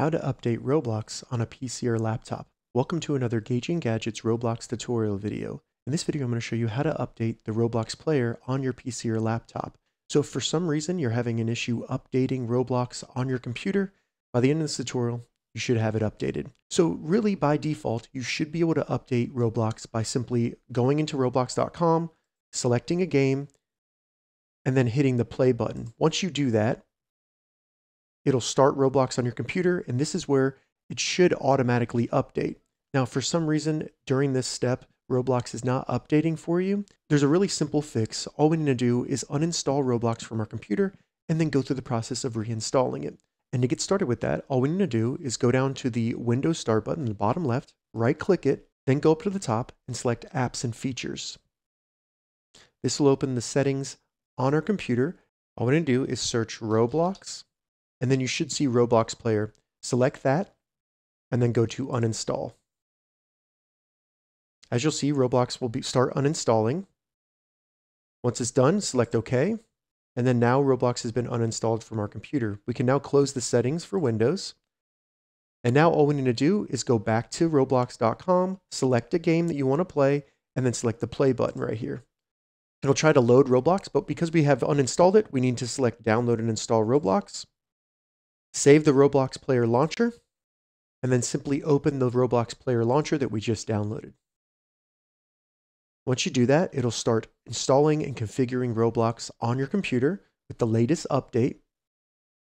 How to update Roblox on a PC or laptop. Welcome to another Gauging Gadgets Roblox tutorial video. In this video, I'm going to show you how to update the Roblox player on your PC or laptop. So if for some reason you're having an issue updating Roblox on your computer, by the end of this tutorial, you should have it updated. So really by default, you should be able to update Roblox by simply going into roblox.com, selecting a game, and then hitting the play button. Once you do that, it'll start Roblox on your computer, and this is where it should automatically update. Now, for some reason, during this step, Roblox is not updating for you. There's a really simple fix. All we need to do is uninstall Roblox from our computer and then go through the process of reinstalling it. And to get started with that, all we need to do is go down to the Windows Start button in the bottom left, right click it, then go up to the top and select Apps and Features. This will open the settings on our computer. All we need to do is search Roblox and then you should see Roblox Player. Select that, and then go to uninstall. As you'll see, Roblox will be, start uninstalling. Once it's done, select OK. And then now Roblox has been uninstalled from our computer. We can now close the settings for Windows. And now all we need to do is go back to roblox.com, select a game that you want to play, and then select the play button right here. It'll try to load Roblox, but because we have uninstalled it, we need to select download and install Roblox save the Roblox Player Launcher, and then simply open the Roblox Player Launcher that we just downloaded. Once you do that, it'll start installing and configuring Roblox on your computer with the latest update.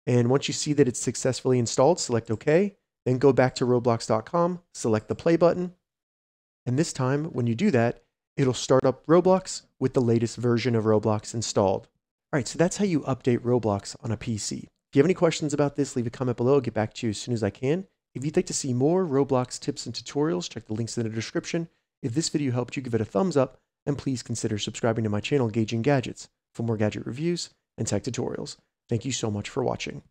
And once you see that it's successfully installed, select OK, then go back to roblox.com, select the play button. And this time, when you do that, it'll start up Roblox with the latest version of Roblox installed. All right, so that's how you update Roblox on a PC. If you have any questions about this, leave a comment below. I'll get back to you as soon as I can. If you'd like to see more Roblox tips and tutorials, check the links in the description. If this video helped you, give it a thumbs up, and please consider subscribing to my channel, Gauging Gadgets, for more gadget reviews and tech tutorials. Thank you so much for watching.